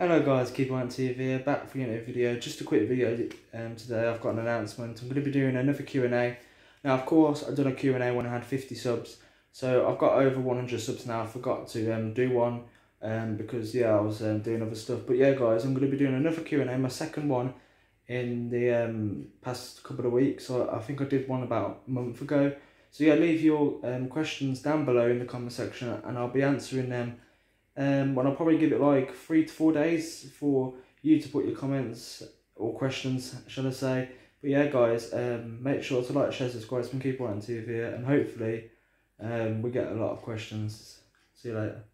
Hello guys, Keep On TV here, back for another video. Just a quick video um, today. I've got an announcement. I'm going to be doing another Q&A. Now, of course, I've done a Q&A when I had 50 subs. So I've got over 100 subs now. I forgot to um, do one um, because, yeah, I was um, doing other stuff. But yeah, guys, I'm going to be doing another Q&A, my second one in the um, past couple of weeks. So I think I did one about a month ago. So yeah, leave your um, questions down below in the comment section and I'll be answering them um, and I'll probably give it like three to four days for you to put your comments or questions, shall I say. But yeah, guys, um, make sure to like, share, subscribe, and keep watching TV, and hopefully um, we get a lot of questions. See you later.